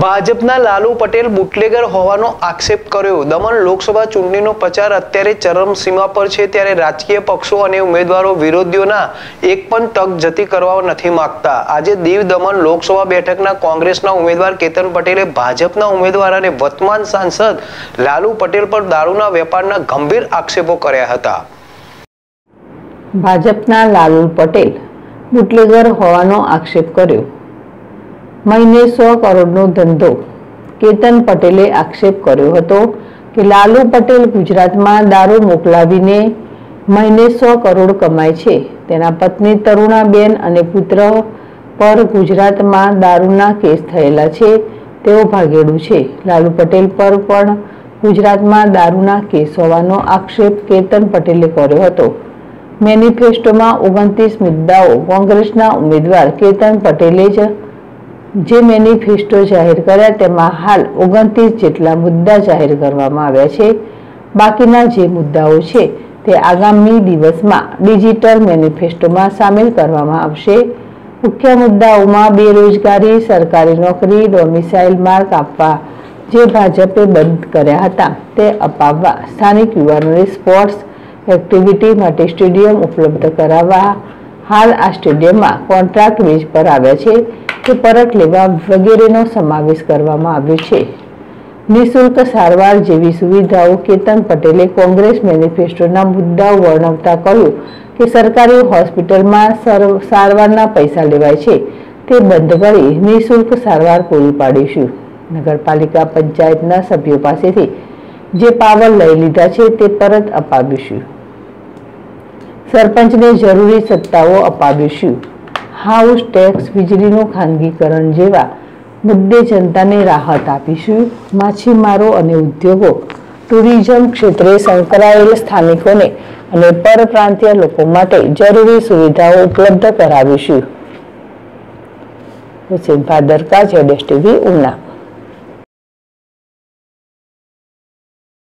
ભાજપના લાલુ પટેલ બુટલેગર હોવાનો આક્ષેપ કર્યો. દમણ લોકસભા ચૂંટણીનો પ્રચાર અત્યારે ચરમસીમા પર છે ત્યારે રાજકીય પક્ષો અને ઉમેદવારો વિરોધીઓના એક પણ તક જતી કરવા નથી માંગતા. આજે દીવ દમણ લોકસભા બેઠકના કોંગ્રેસના ઉમેદવાર કેતન પટેલે ભાજપના ઉમેદવાર અને વર્તમાન સાંસદ લાલુ પટેલ પર દારૂના વેપારના ગંભીર આક્ષેપો કર્યા હતા. ભાજપના લાલુ પટેલ બુટલેગર હોવાનો આક્ષેપ કર્યો. મહિને સો કરોડનો ધંધો. કેતન પટેલે આક્ષેપ કર્યો હતો કે લાલુ પટેલ ગુજરાતમાં દારૂ મોકલાવીને મહિને સો કરોડ કમાય છે. તેના પત્ની તરુણાબેન અને પુત્ર પર ગુજરાતમાં દારૂના કેસ થયેલા છે. તેઓ ભાગેડું છે. લાલુ પટેલ પર પણ ગુજરાતમાં દારૂના કેસ હોવાનો આક્ષેપ કેતન પટેલે કર્યો હતો. મેનિફેસ્ટોમાં ઓગણત્રીસ મુદ્દાઓ કોંગ્રેસના ઉમેદવાર કેતન પટેલે જ જે મેનિફેસ્ટો જાહેર કર્યા તેમાં હાલ ઓગણત્રીસ જેટલા મુદ્દા જાહેર કરવામાં આવ્યા છે. બાકીના જે મુદ્દાઓ છે તે આગામી દિવસમાં ડિજિટલ મેનિફેસ્ટોમાં સામેલ કરવામાં આવશે. મુખ્ય મુદ્દાઓમાં બેરોજગારી, સરકારી નોકરી, ડોમિસાઇલ માર્ક આપવા જે ભાજપે બંધ કર્યા હતા તે અપાવવા, સ્થાનિક યુવાનોને સ્પોર્ટ્સ એક્ટિવિટી માટે સ્ટેડિયમ ઉપલબ્ધ કરાવવા. હાલ આ સ્ટેડિયમમાં કોન્ટ્રાક્ટ બેઝ પર આવ્યા છે. કે પરત લેવા વગેરેનો સમાવેશ કરવામાં આવ્યો છે. નિઃશુલ્ક સારવાર જેવી સુવિધાઓ કેતન પટેલે કોંગ્રેસ મેનિફેસ્ટોના મુદ્દાઓ વર્ણવતા કહ્યું કે સરકારી હોસ્પિટલમાં સારવારના પૈસા લેવાય છે. તે બંધ કરી નિઃશુલ્ક સારવાર પૂરી પાડીશું. નગરપાલિકા પંચાયતના સભ્યો પાસેથી જે પાવર લઈ લીધા છે તે પરત અપાવીશું. સરપંચને જરૂરી સત્તાઓ અપાવીશું. હાઉસ ટેક્સ વીજળીનું ખાનગીકરણ જેવા મુદ્દે જનતાને રાહત આપીશું. માછીમારો અને ઉદ્યોગો, ટુરિઝમ ક્ષેત્રે સંકળાયેલ સ્થાનિકોને અને પરપ્રાંતીય લોકો માટે જરૂરી સુવિધાઓ ઉપલબ્ધ કરાવીશું. હુસેન ભાદરકા જેડેશ ટીવી, ઉના.